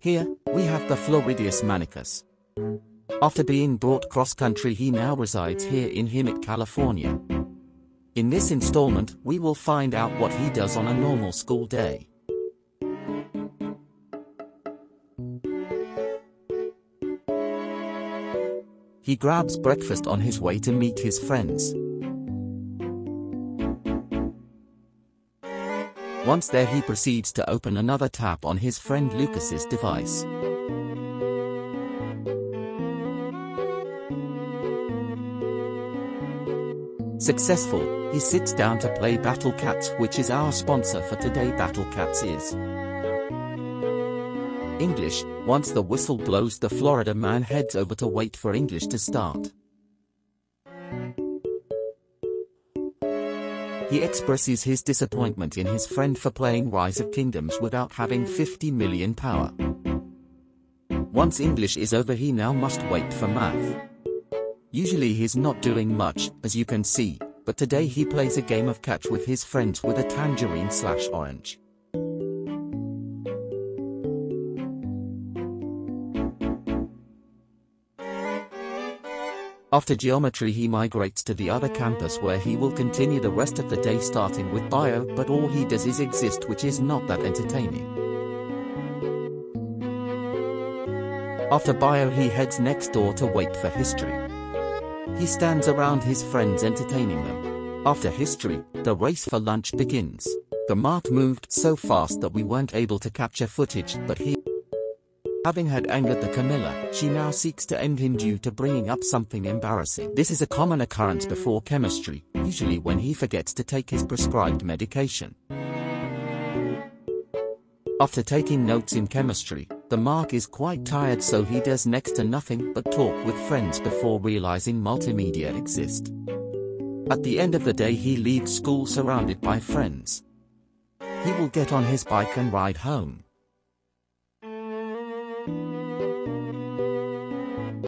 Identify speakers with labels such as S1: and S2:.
S1: Here, we have the Floridicus manicus. After being brought cross-country he now resides here in Hemet, California. In this installment, we will find out what he does on a normal school day. He grabs breakfast on his way to meet his friends. Once there he proceeds to open another tap on his friend Lucas's device. Successful, he sits down to play Battle Cats which is our sponsor for today Battle Cats is English, once the whistle blows the Florida man heads over to wait for English to start. He expresses his disappointment in his friend for playing Rise of Kingdoms without having 50 million power. Once English is over he now must wait for math. Usually he's not doing much, as you can see, but today he plays a game of catch with his friends with a tangerine slash orange. After geometry he migrates to the other campus where he will continue the rest of the day starting with bio but all he does is exist which is not that entertaining. After bio he heads next door to wait for history. He stands around his friends entertaining them. After history, the race for lunch begins. The mark moved so fast that we weren't able to capture footage but he Having had angered the Camilla, she now seeks to end him due to bringing up something embarrassing. This is a common occurrence before chemistry, usually when he forgets to take his prescribed medication. After taking notes in chemistry, the Mark is quite tired so he does next to nothing but talk with friends before realizing multimedia exist. At the end of the day he leaves school surrounded by friends. He will get on his bike and ride home. thank you